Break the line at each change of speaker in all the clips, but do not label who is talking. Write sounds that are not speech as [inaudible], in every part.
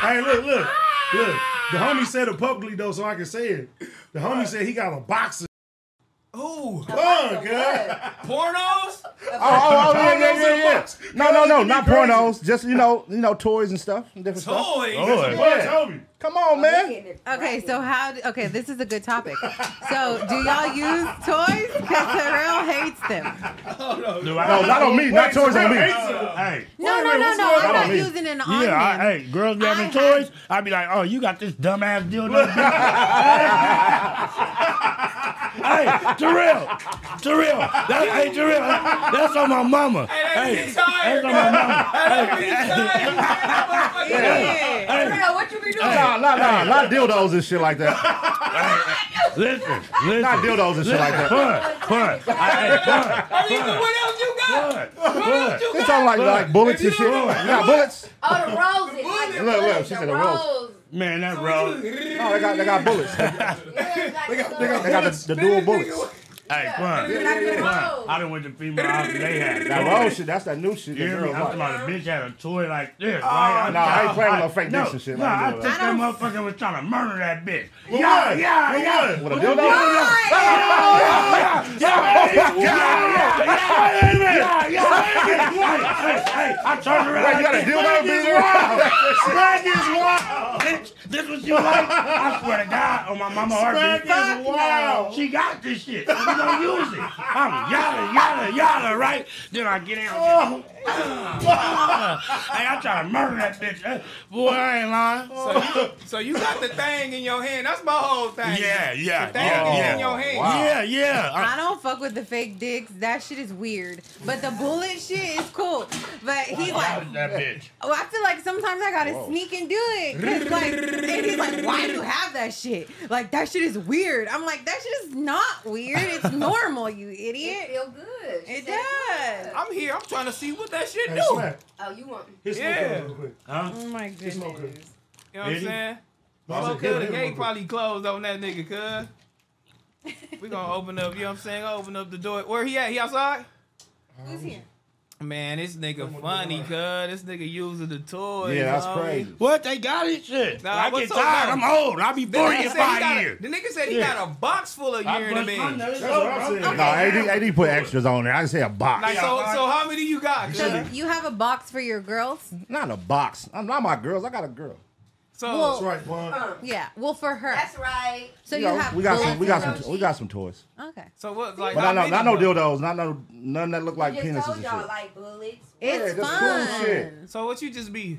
Hey, look, look, look. The homie said it publicly though, so I can say it. The homie said he got a box of.
Ooh.
Come on, girl.
Pornos?
Oh, oh, oh, yeah, yeah, yeah, yeah. No, no, no, not pornos. Just you know, you know, toys and stuff, and different stuff.
Toys?
Boy, Toby.
Come on, man.
Okay, so how? Okay, this is a good topic. [laughs] So, do y'all use toys? Because Terrell hates them.
Oh, do I?
No, not on me. Not toys on me.
Hey.
No, no, no, no. I'm not
Me.
using it on
Yeah, I, hey, girls be having
I
toys. I'd be like, oh, you got this dumbass dildo. [laughs] [laughs] hey, Terrell, Terrell, that, hey, Terrell, that's on my mama.
Hey,
Hey,
that's tired.
that's on my mama.
Yeah.
Girl, what you be doing?
Nah, nah, nah, not dildos and shit like that.
Listen, listen.
Not dildos and shit like that.
Fun, fun. Hey, fun,
Aretha, what else you got?
fun, fun.
It's talking like like bullets and shit. You got bullets?
Oh, the roses. Like
Look, look,
bullets,
she
the
said the rose.
Man, that rose.
No, they got they got bullets. [laughs] They got
They
got they the, the dual bullets.
Hey, fun.
rose.
I done went to female house and they had
That
toys.
rose shit, that's that new shit.
You
That
hear me?
girls
I'm talking about a bitch had a toy like this, ah, right?
Nah, I ain't playing with no
I-
fake
no,
dicks and shit
No,
like
I
that.
took that motherfucker was trying to murder that bitch.
With
Yeah,
what?
yeah,
With
yeah.
what?
With a dildo?
Yeah, yeah, hey, hey, I turned around.
Wait, you got a
like,
dildo, bitch?
wild. Swag is wild. Bitch, this what you like? I swear to God, on my mama heartbeat.
Swag is wild.
She got this shit. We gonna use it. I'm yada, yada, yada, right? Then I get in. Oh. [laughs] hey, I try to murder that bitch. Boy, I ain't lying.
So you, so you got the thing in your hand. That's my whole thing.
Yeah, yeah,
The thing
yeah,
is
yeah.
in your hand.
Yeah, yeah. I-
I don't fuck with the fake dicks. That shit is weird. But the bullet shit is cool. But he like,
that bitch.
oh, I feel like sometimes I gotta sneak and do it. [laughs] 'Cause, like, and he's like, why do you have that shit? Like, that shit is weird. I'm like, that shit is not weird. It's [laughs] normal, you
It
idiot.
feel good. She
It does.
good.
I'm here. I'm trying to see what that shit
Hey,
do.
Smac.
Oh, you want?
Hit smoke
Yeah.
real quick.
Huh?
Oh my goodness.
smoke good.
You know what I'm
Eddie?
saying?
No, I
Well,
said, hit
the
hit
gate probably closed on that nigga, cuz. [laughs] We gonna open up, you know what I'm saying? Open up the door. Where he at? He outside?
Who's here?
Man, this nigga funny, cuz. This nigga using the toys.
Yeah, that's
homie.
crazy.
What? They got it? Shit.
Nah,
I get
up,
tired.
though?
I'm old. I'll be
The
40 in five years.
the nigga said he
Yeah.
got a box full of
I
urine
bust
to
my
me.
That's what I'm saying.
No, AD, AD put extras on there. I can say a box.
Like, so, so how many you got?
So you have a box for your girls?
Not a box. I'm not my girls. I got a girl.
So,
Well-
That's right, Juan.
Yeah. Well, for her.
That's right.
so
You
you
know,
have.
we got some. We got
and
some. We got some toys.
Okay.
so what? Like,
But
how
not not no dildos. Not no none that look like
Just
penises
told
and
y'all
shit.
like bullets.
It's
that's
fun.
cool shit.
So what you just be?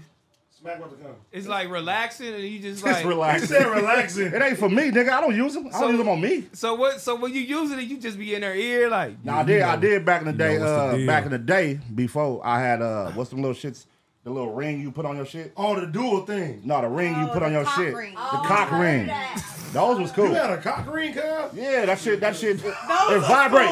Smac about to come.
It's like relaxing, and you just
Just
like
He
relax. [laughs]
said relaxing.
It ain't for me, nigga. I don't use them. I
So-
don't use them on me.
So what? So when you using it, you just be in her ear like.
Now I did. I did back in the day.
know what's the
uh, back in the day before I had uh, what's them little shits? The little ring you put on your shit.
Oh, the dual thing.
No, the ring you
Oh,
put on
the
your
cock
shit.
ring.
The
Oh,
cock
I heard
ring.
that.
Those was cool.
You had a cock ring, cuz?
Yeah, that shit. That shit. It vibrate.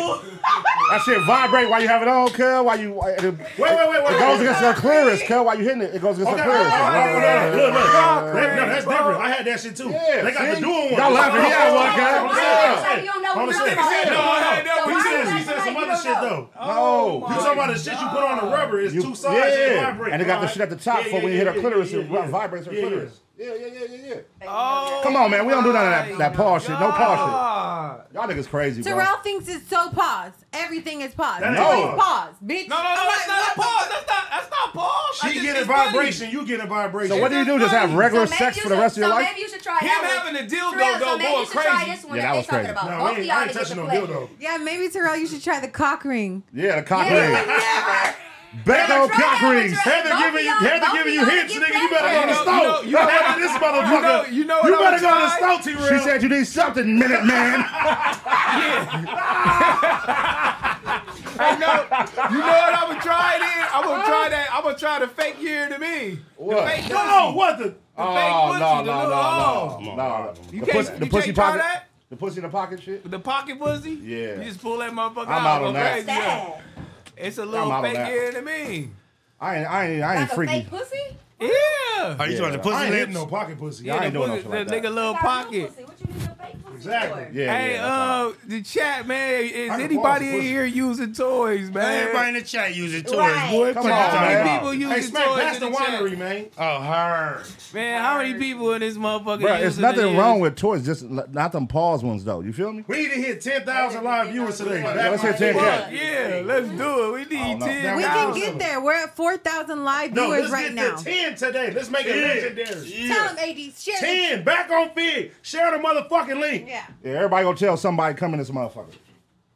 That shit vibrate while you have it on, cuz. While you. Uh, it, it
Wait, wait, wait, wait.
goes
wait.
against your clearance, cuz. While you hitting it, it goes against
Okay,
your
oh,
clearance.
oh, oh, look, look. That- no, that's different. I had that shit too.
Yeah,
they got
see?
the dual one.
Y'all laughing. He had one,
I'm
cuz.
saying,
you don't know
I'm
what
saying.
you're talking about.
No, I had
that one
He said, he said some other shit though.
Oh,
You talking about the shit you put on the rubber? It's two sides. They
yeah, and they got the shit at the top for when you hit
yeah,
a clitoris,
yeah,
it vibrates her
yeah, yeah.
Yeah, yeah, yeah, yeah, yeah.
Oh,
Come on, man. We don't do none of that, that paw shit. No paw
God.
shit. Y'all niggas crazy, bro.
Terrell thinks it's so pause. Everything is pause.
That
It's always pause, bitch.
No, no, no,
I'm
that's
like,
not a pause. That's not. That's not pause.
She
just-
get a
it's funny.
vibration. You get a vibration.
So what do you do? Just have regular
So
sex for the
should-
rest of your
so
life?
maybe you should try
Him
that
having a dildo
Terrell,
though
so
going
you should try
crazy.
this one
Yeah,
that
that was crazy.
No,
Both
we
of
ain't,
y'all
I ain't touching no dildo.
Yeah, maybe Terrell, you should try the cock ring.
Yeah, the cock
Yeah,
ring. [laughs]
never.
Back
Never
cock rings.
Terrell.
Heather
Both
giving you,
of y'all-
Heather giving you
y'all
hints, nigga. You better go to
You
the
know-
stove.
you know- you know
Heather, this motherfucker.
You know, you know what
You
I'm
better go to
trying?
the stove, T.
She said you need something, minute man. [laughs]
Hey, no, you know what I'm gonna try then? I'm gonna try that. I'm gonna try the fake ear to me.
What?
The fake
No, what the?
The oh, fake
Oh
pussy.
no
the
no
little,
no
oh.
no no.
You
The
can't-
pussy, the
you
pussy
can't try
pocket.
that?
The pussy in the pocket shit.
The pocket pussy?
Yeah.
You just pull that motherfucker
I'm
out.
out
go
on that.
crazy, yeah.
Sad.
It's a
I'm
little
out on
fake
that.
ear to me.
I ain't I ain't I ain't
Like a
freaky.
fake pussy?
Yeah.
Are you
Yeah.
talking the pussy
I ain't hitting
lips?
no pocket pussy.
Yeah, I ain't
the
doing no
pussy-
shit like
the
that.
nigga little
Got real
pocket.
pussy. What you need a fake pussy
Exactly.
Yeah,
Hey,
yeah.
uh, the chat, man. Is anybody in here using toys, man?
Everybody in the chat using toys,
Right.
boy.
Come on, man.
How many
about?
people
Hey,
using
Smac,
toys
pass
in
the
the chat?
winery, man.
Oh, her.
Man, how many people in this motherfucker
Bro, it's nothing
it?
wrong with toys, just not them pause ones though. You feel me?
We need to hit 10,000 live viewers today.
Yeah, let's hit
Back-
10K.
Yeah, let's do it. We need ten.
We can get there. We're at 4,000 live
No,
viewers
let's
right
get
now.
10 today. Let's make it legendary.
Tell them, AD,
10. Back on Figg. Share the motherfucking link.
Yeah.
Yeah, everybody gonna tell somebody come in this motherfucker.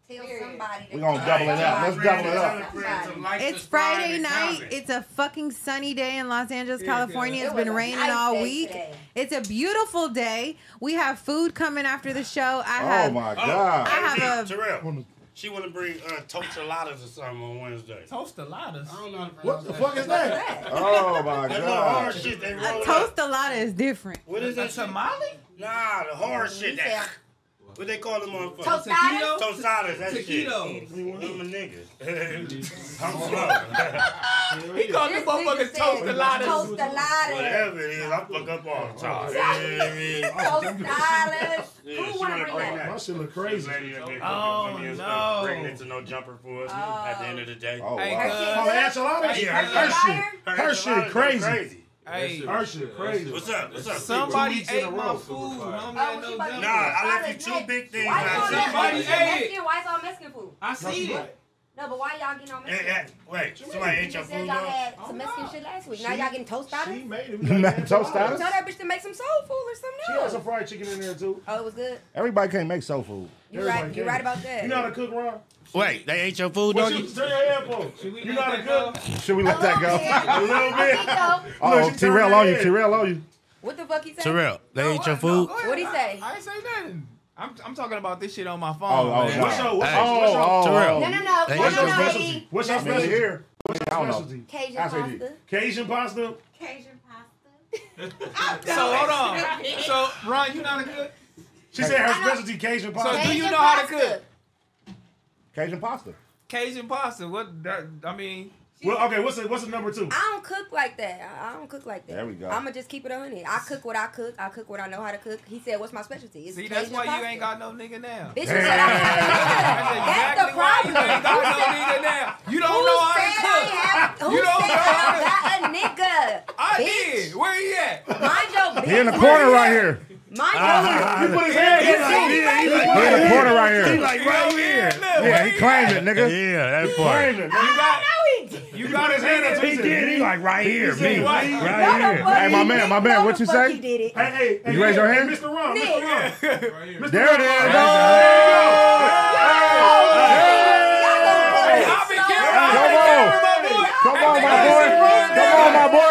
Tell somebody.
We're gonna double it up. Let's double it up.
It's Friday night. It's a fucking sunny day in Los Angeles, California. It's been raining all week. It's a beautiful day. We have food coming after the show. I
Oh
have
my
I
god.
have a
Terrell. She want to bring uh, toastaladas or something on Wednesday.
Toastaladas.
I don't know how to
What the
that.
fuck is that?
Oh my god!
That little hard shit they
a
roll up.
a lot is different.
What is
A
that shit?
tamale?
Nah, the hard shit. That, what they call them motherfuckers?
Tostadas?
Tostadas, that shit.
Taquitos.
I'm a nigga. I'm slow.
He called them motherfuckers
said
toastaladas.
Toastaladas.
Whatever it is, I fuck up all the time. You know what I mean?
Tostadas.
Yeah,
Who
she
wanna
wanna
bring
bring
that?
My shit look crazy.
lady that been
Oh,
with me and
no.
stuff, pregnant to No Jumper for us at the end of the day.
Oh
Hey,
wow.
cuz.
Oh, the enchilada?
Yeah,
Her shit.
Her
Her shit
go
crazy.
Hey,
Her shit crazy.
What's up? What's up?
somebody
weeks in a
ate my food. Homie,
Oh,
I
she
know
about to
that.
Nah, I left you two big things
Why
last
y'all.
Somebody
Mexican?
ate it.
Why y'all Mexican food?
I see it.
No, but why y'all getting all
Eh,
Mexican?
eh, Wait, somebody ate
You
your
said
food
y'all had some Mexican shit last week. Now y'all getting
She
tostadas?
made it.
Not tostadas?
Tell that bitch to make some soul food or something
She had some fried chicken in there too.
Oh, it was good.
Everybody can't make soul food.
You right. You
can.
right about that.
You know how to cook, Ron?
Wait, they ate your food,
What
dog?
you turn your head for? You
let
know how to cook?
Should we let that go?
A little bit.
Oh,
Look, she
on
oh,
you.
head.
T-Rell on you.
What the fuck he said?
Terrell, they ate your food?
go ahead.
What'd he say?
I ain't say nothing. I'm, I'm talking about this shit on my phone.
Oh, oh, no.
What's your, what's
Hey.
your, what's your,
Oh,
Terrell.
oh,
No, no, no.
They
what's your
no.
specialty? What's your specialty?
here.
What's your specialty?
Cajun
That's what he-
pasta.
Cajun pasta?
Cajun pasta. [laughs]
So hold on. So Ron, you know how to cook?
She said her specialty Cajun pasta.
So do you know how to cook?
Cajun pasta.
Cajun pasta. What? That, I mean,
Well, okay, what's the, what's the number two?
I don't cook like that. I I don't cook like that.
There we go.
I'ma just keep it on it. I cook what I cook. I cook what I know how to cook. He said, "What's my specialty?" It's
see, that's
Cajun
why you ain't got no nigga now.
Bitch, you said I have a [laughs]
That's
nigga.
exactly
That's the
why you
problem.
ain't got no nigga now. You don't
Who
know how
said
to
I
cook.
have? Who
You don't
said
know how
I got a nigga?
I
Bitch.
did. Where he at?
Mind your business.
He in the corner right here.
Mind your
He put his hand
He
in
like,
there.
yeah, he like,
He in the corner right
he
here.
like right here.
Yeah, he claimed it, nigga.
Yeah, that
Claimed
part.
it,
You
nigga.
got, you got his
hand
hand
up.
He did. He like right here, me,
said
right
what?
here.
Hey, my man, my man, what you
No, the fuck
say?
He did it.
Hey, hey, hey,
you raise
hey,
your
hey,
hand?
Mr. Ron, Mr. Ron.
There it is.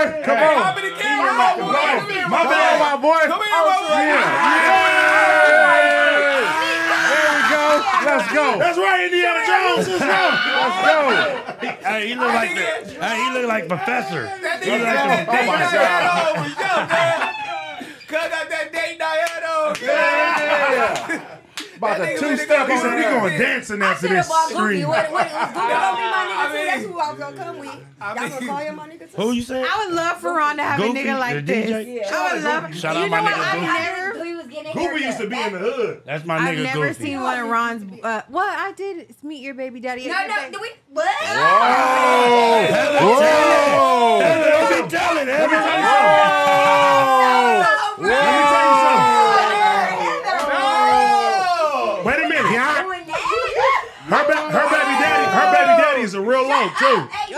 Boy. Come
I've
on.
been carrying my boy.
My bad, my boy.
Come here, my boy.
There we go. Let's go.
That's right, Indiana Jones. Let's go.
Let's go.
Hey, he look like the. Hey, he look like Professor.
That nigga
like
got
Oh, my
that
God.
diet over. Yo, man. Cuz got that date diet over.
Yeah. About
That
to two
really
step
go-
He said we
on
going
that.
dancing
I
after this
bought Goofy.
stream.
What, what, Goofy gonna be my nigga
I
too. That's who I was gonna come with. Y'all gonna call him my nigga too?
Who you say?
I would love for Ron to have
Goofy,
a nigga like this.
DJ?
I would love.
Shout
you
out
know
my
what?
nigga
I've
Goofy.
never.
Goofy was getting a
Goober used to be in the hood.
That's my nigga.
I've never
Goofy.
seen one of Ron's. Uh, well, I did meet your baby daddy.
No, no, do we? What?
Whoa. Whoa.
Let me tell it. Let me tell you
Whoa.
Let me tell you something.
Oh.
Wait a minute. Her,
Doing that?
her, ba- her baby daddy, her baby daddy is a
Hey,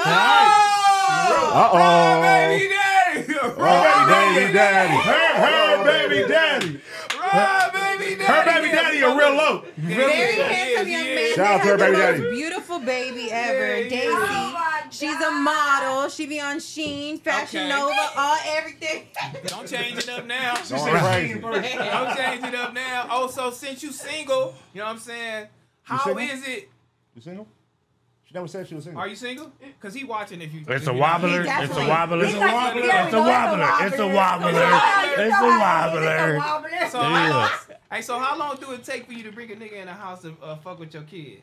Uh-oh.
Baby daddy.
Oh, baby daddy.
Her, her baby daddy.
Right, baby daddy.
Her baby daddy a real low.
Very handsome young man.
Shout out to her baby daddy.
Beautiful baby ever. Daisy.
Oh
She's a model. She be on Shein, Fashion
Okay.
Nova, all everything.
Don't change it up now.
She said
crazy.
Don't change it up now. Oh, so since you single, you know what I'm saying? How is it?
You single? She never said she was single.
Are you single? Cause he watching if you.
It's
if
a wobbler. It's a wobbler. It's
like,
wobbler.
yeah,
It's a wobbler. It's a wobbler.
You know how it is.
A
You know how it is.
wobbler.
It's a wobbler.
So
Yeah.
how, hey, so how long do it take for you to bring a nigga in the house to uh, fuck with your kid?